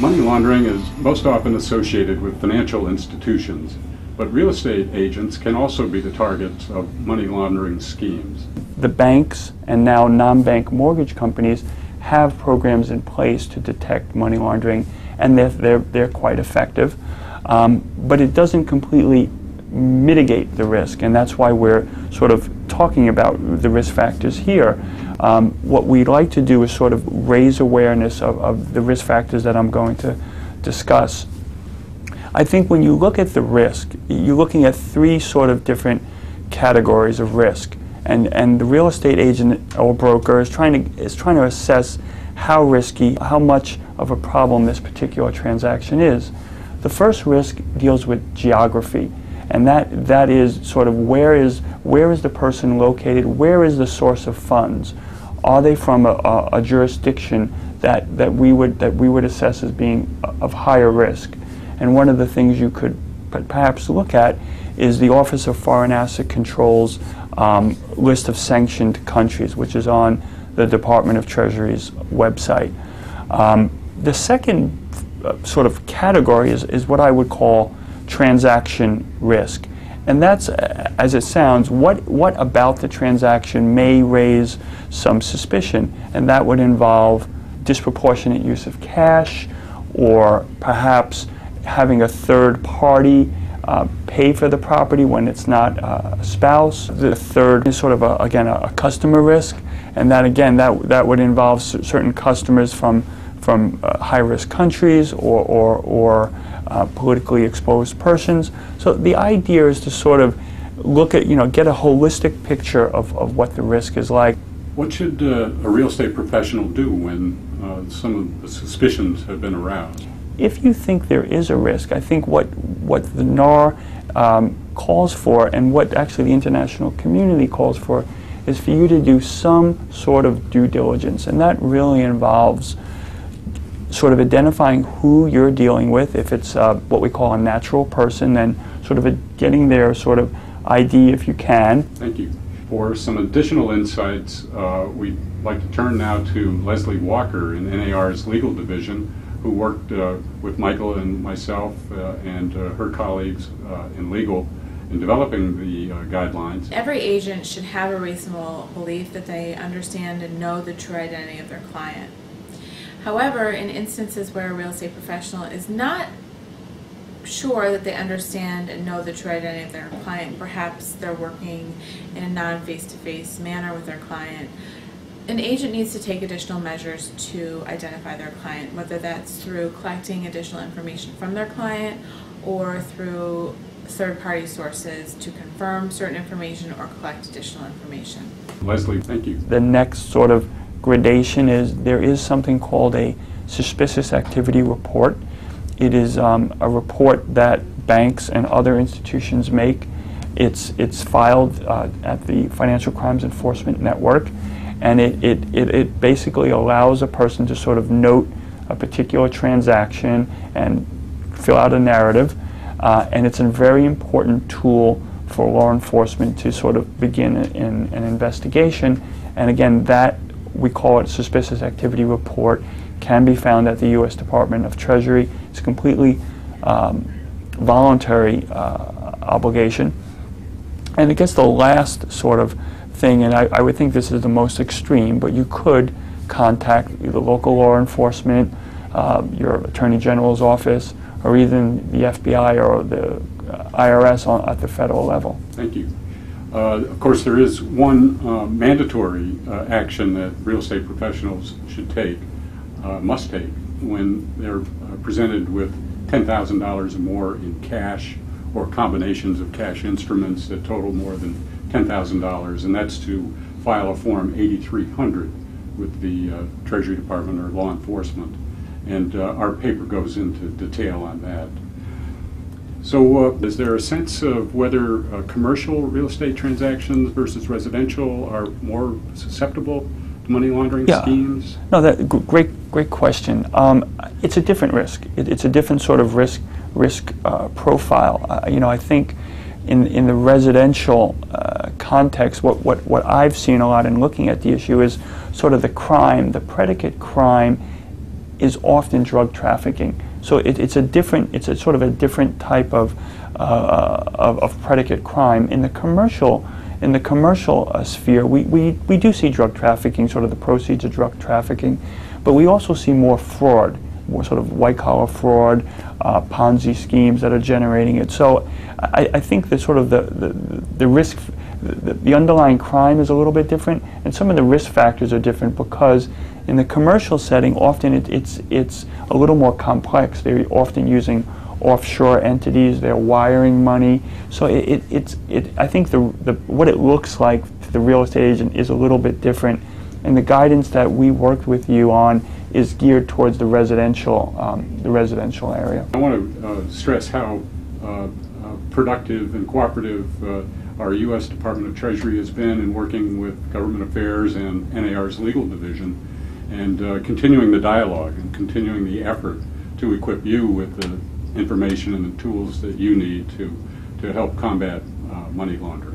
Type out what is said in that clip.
Money laundering is most often associated with financial institutions, but real estate agents can also be the targets of money laundering schemes. The banks and now non-bank mortgage companies have programs in place to detect money laundering, and they're, they're, they're quite effective. Um, but it doesn't completely mitigate the risk, and that's why we're sort of talking about the risk factors here. Um, what we'd like to do is sort of raise awareness of, of the risk factors that I'm going to discuss. I think when you look at the risk, you're looking at three sort of different categories of risk. And, and the real estate agent or broker is trying to, is trying to assess how risky, how much of a problem this particular transaction is. The first risk deals with geography, and that, that is sort of where is, where is the person located, where is the source of funds? Are they from a, a, a jurisdiction that, that, we would, that we would assess as being of higher risk? And one of the things you could perhaps look at is the Office of Foreign Asset Control's um, list of sanctioned countries, which is on the Department of Treasury's website. Um, the second uh, sort of category is, is what I would call transaction risk. And that's, as it sounds, what, what about the transaction may raise some suspicion, and that would involve disproportionate use of cash or perhaps having a third party uh, pay for the property when it's not uh, a spouse. The third is sort of, a, again, a, a, customer risk, and that, again, that, that would involve certain customers from, from uh, high-risk countries or, or, or uh, politically exposed persons. So the idea is to sort of look at, you know, get a holistic picture of, of what the risk is like. What should uh, a real estate professional do when uh, some of the suspicions have been aroused? If you think there is a risk, I think what, what the NAR um, calls for and what actually the international community calls for is for you to do some sort of due diligence. And that really involves sort of identifying who you're dealing with. If it's uh, what we call a natural person, then sort of a, getting their sort of ID if you can. Thank you. For some additional insights, uh, we'd like to turn now to Leslie Walker in NAR's legal division, who worked uh, with Michael and myself uh, and uh, her colleagues uh, in legal in developing the guidelines. Every agent should have a reasonable belief that they understand and know the true identity of their client. However, in instances where a real estate professional is not sure that they understand and know the true identity of their client, perhaps they're working in a non-face-to-face manner with their client, an agent needs to take additional measures to identify their client, whether that's through collecting additional information from their client or through third-party sources to confirm certain information or collect additional information. Leslie, thank you. The next sort of gradation is there is something called a suspicious activity report. It is um, a report that banks and other institutions make. It's, it's filed uh, at the Financial Crimes Enforcement Network, and it, it, it, it basically allows a person to sort of note a particular transaction and fill out a narrative. Uh, and it's a very important tool for law enforcement to sort of begin an investigation. And again, that we call it suspicious activity report, can be found at the U.S. Department of Treasury. It's a completely um, voluntary uh, obligation. And I guess the last sort of thing, and I, I, would think this is the most extreme, but you could contact the local law enforcement, uh, your Attorney General's office, or even the FBI or the uh, IRS on, at the federal level. Thank you. Uh, of course, there is one uh, mandatory uh, action that real estate professionals should take, uh, must take, when they're uh, presented with $10,000 or more in cash or combinations of cash instruments that total more than $10,000, and that's to file a Form 8300 with the Treasury Department or law enforcement. And our paper goes into detail on that. So uh, is there a sense of whether uh, commercial real estate transactions versus residential are more susceptible to money laundering yeah. schemes? No, that great, great question. Um, it's a different risk. It, it's a different sort of risk risk uh, profile. Uh, you know, I think in in the residential uh, context, what, what what I've seen a lot in looking at the issue is sort of the crime, the predicate crime is often drug trafficking. So it, it's a different, it's a sort of a different type of, uh, of, of predicate crime. In the commercial, in the commercial uh, sphere, we, we, we do see drug trafficking, sort of the proceeds of drug trafficking, but we also see more fraud, more sort of white collar fraud, uh, Ponzi schemes that are generating it. So I, I think the sort of the, the, the risk, the, the underlying crime is a little bit different, and some of the risk factors are different because in the commercial setting, often it, it's, it's a little more complex. They're often using offshore entities, they're wiring money. So it, it, it's, it, I think the, the, what it looks like to the real estate agent is a little bit different. And the guidance that we worked with you on is geared towards the residential, um, the residential area. I want to uh, stress how uh, uh, productive and cooperative uh, our U.S. Department of Treasury has been in working with Government Affairs and NAR's legal division and uh, continuing the dialogue and continuing the effort to equip you with the information and the tools that you need to, to help combat uh, money laundering.